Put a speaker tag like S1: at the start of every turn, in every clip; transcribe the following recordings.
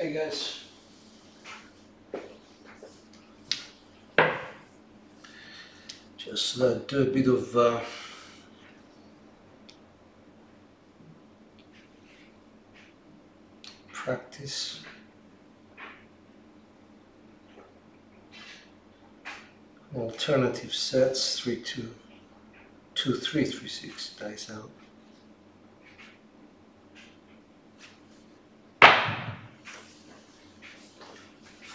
S1: Hey guys. Just uh, do a bit of uh, practice. Alternative sets, three, two, two, three, three, six, dice out.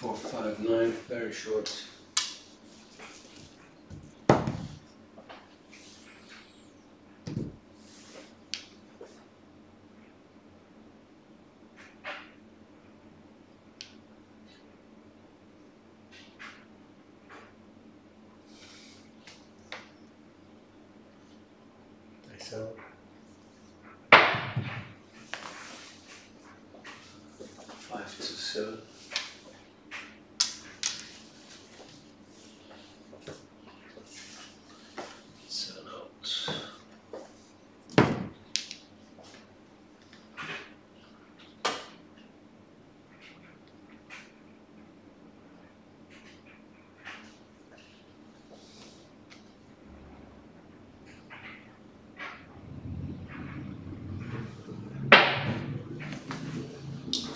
S1: Four, five, nine, very short. Dice out. Five, two, seven. Seven out.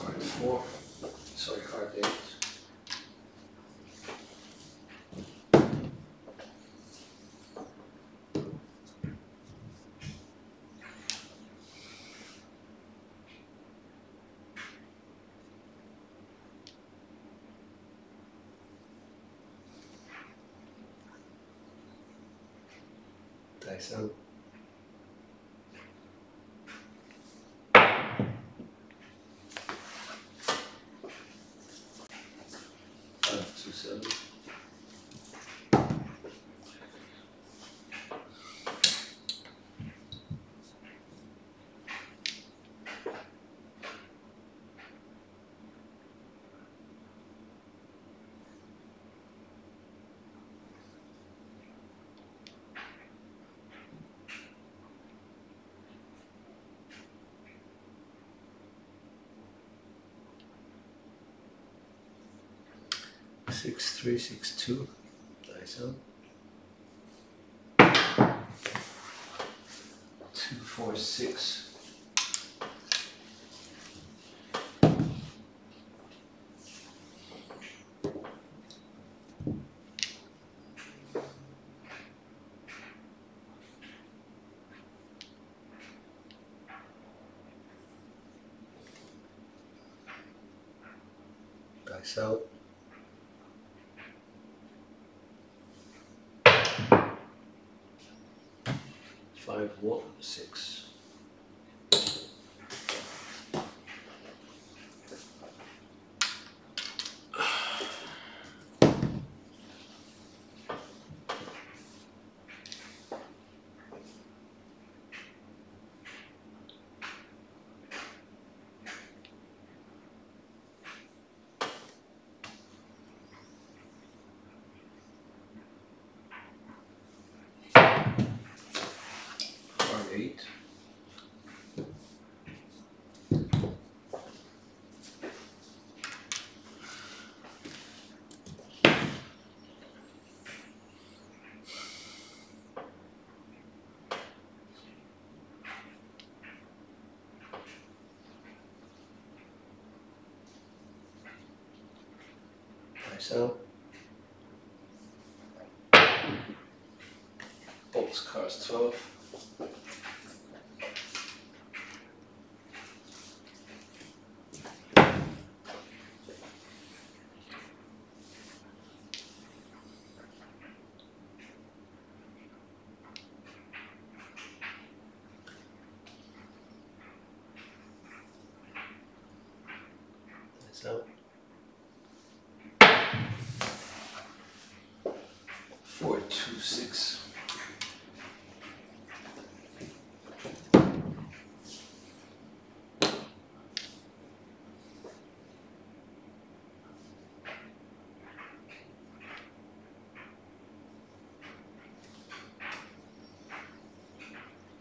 S1: Hard four. Sorry, hard eight. Dice out. Five, two, seven. Six, three, six, two. Dice out. Two, four, six. Dice Wharton 6. so. Box cars 12. Four, two, six.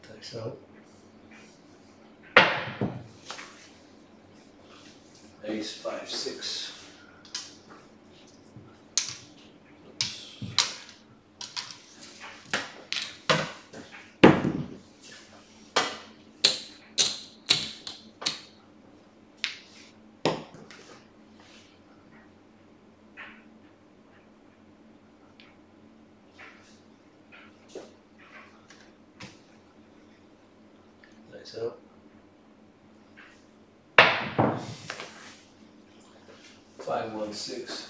S1: Dice out. Eight. ace five, six. Nice out. Five, one, six.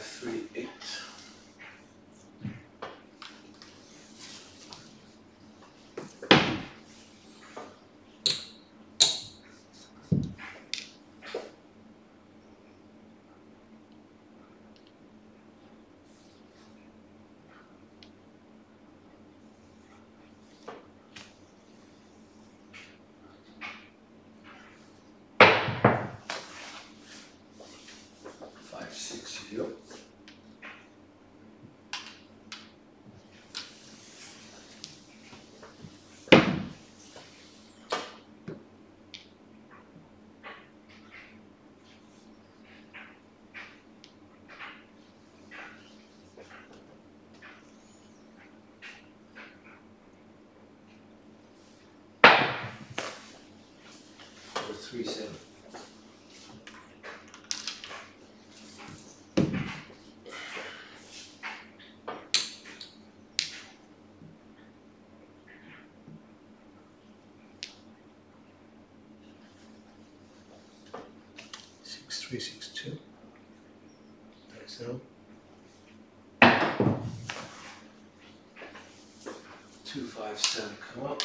S1: Five, three, eight. Five, six, zero. Four, three, seven. Six, three, six, two. That's out. Two, five, seven, come up.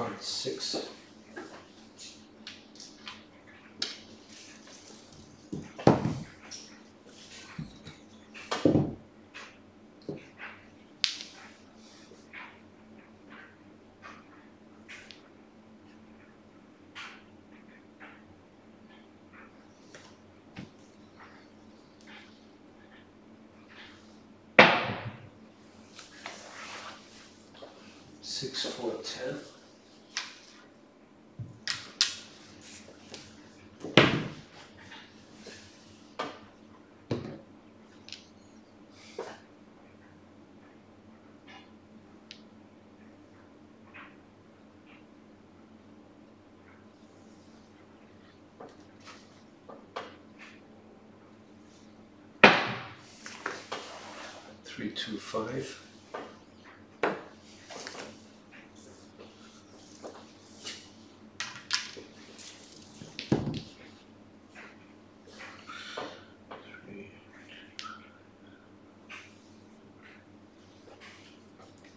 S1: Hard six. Six, four, ten. Three, two, five.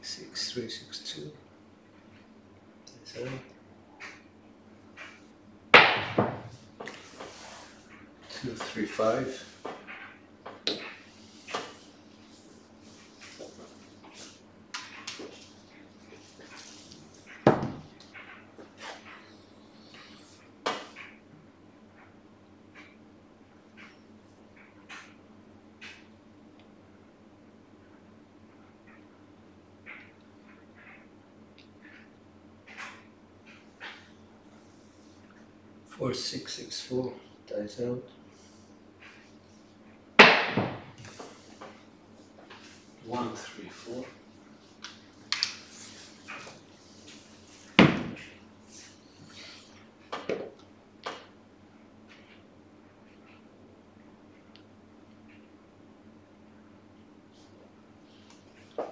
S1: Six, three, six, two. Is? Two, three, five. Four, six, six, four. Dies out. One, three, four.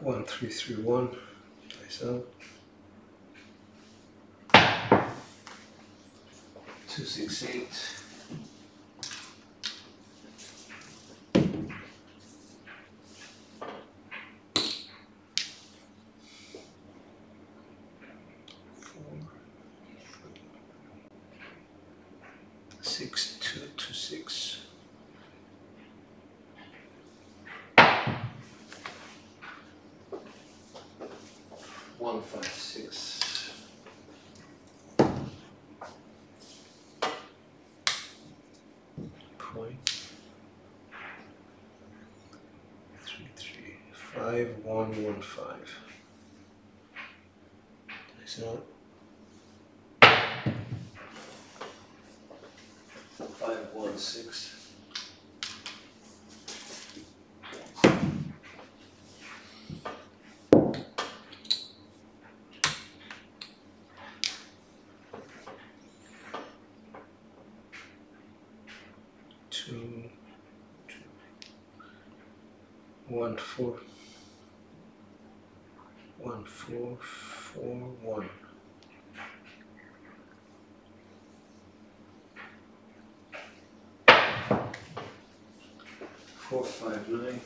S1: One, three, three, one. Dies out. Two, six, eight. Four. Six, two, two, six. One, five, six. Point. Three, three, five, one, one, five. Is that? Five, one, six. Two, two, one, four, one, four, four, one. Four, five, nine.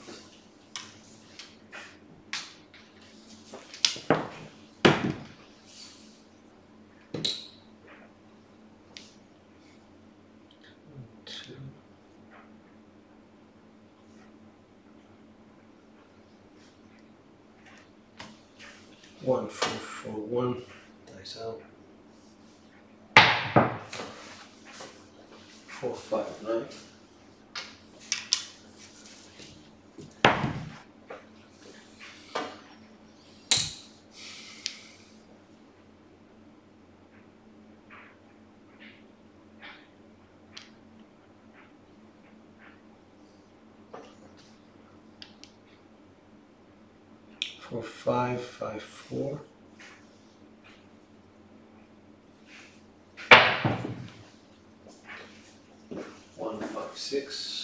S1: Two. One, four, four, one. Dice out. Four, five, nine. Four, five, five, four. One, five, six.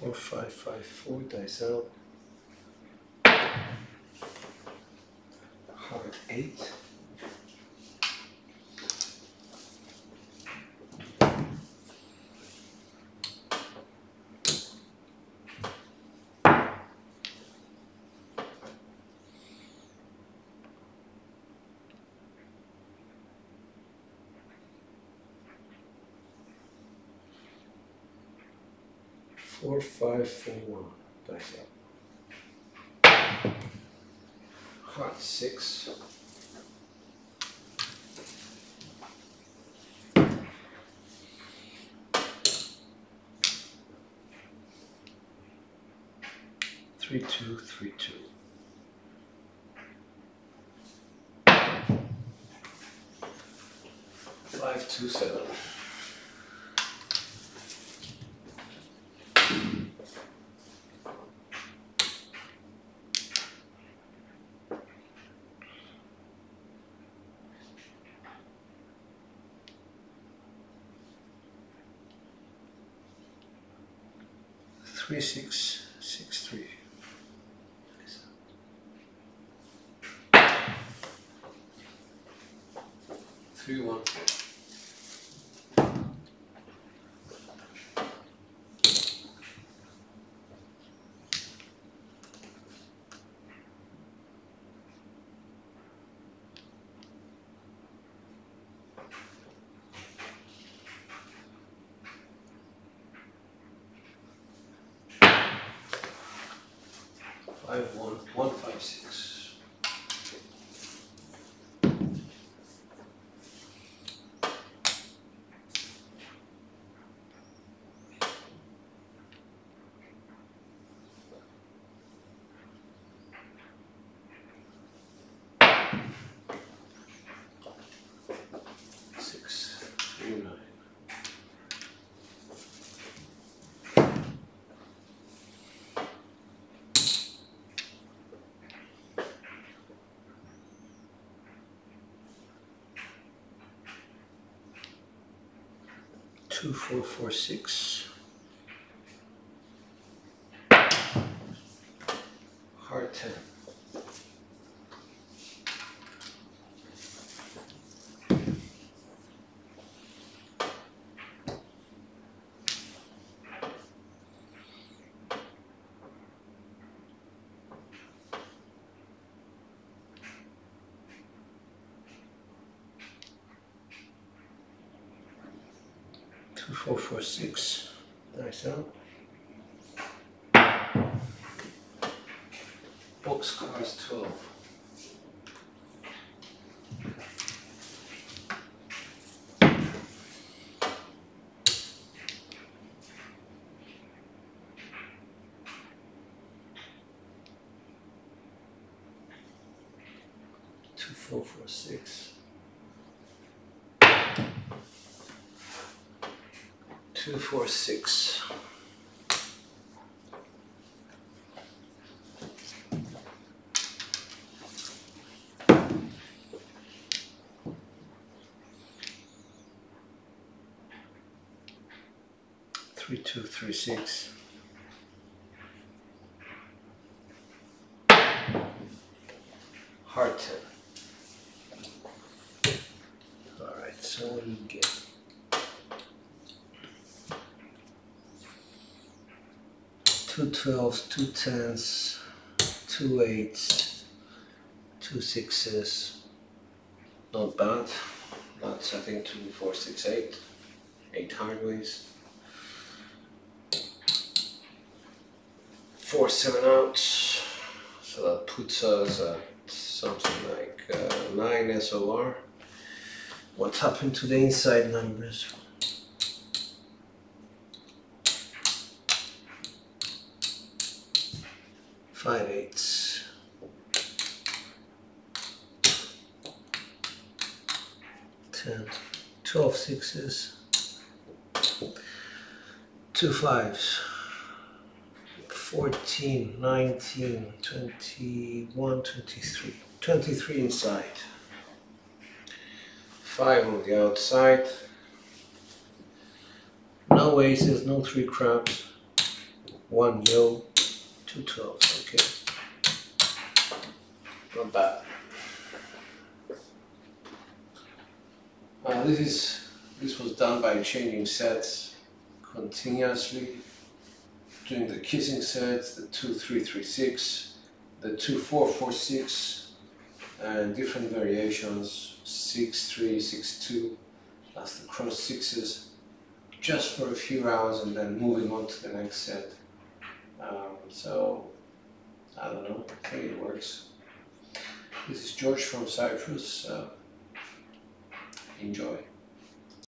S1: Four, five, five, four. Dice out. Hard eight. Four, five, four, one. Dice out. Hard six. Three, two, three, two. Five, two, seven. 3, 6, Five, one, one, five, six. Six, three, nine. Two, four, four, six. Hard ten. Two, four, four, six. Nice, huh? Box cars twelve. Two, four, four, six. Two, four, six. Three, two, three, six. Hard ten. Alright, so what do you get? Two twelves, two tens, two eights, two sixes. Not bad. That's I think two, four, six, eight. Eight hardways. Four seven outs. So that puts us at something like uh, nine SOR. What happened to the inside numbers? Five eights. Ten. Twelve sixes. Two fives. 14, 19, 21, 23. 23 inside. 5 on the outside. No aces, no three craps. One no, two twelves. Not bad. Uh, this is this was done by changing sets continuously doing the kissing sets, the two three three six, the two four four six, and different variations six three six two. That's the cross sixes, just for a few rounds and then moving on to the next set. Um, so I don't know. I think it works. This is George from Cyprus. Uh, enjoy.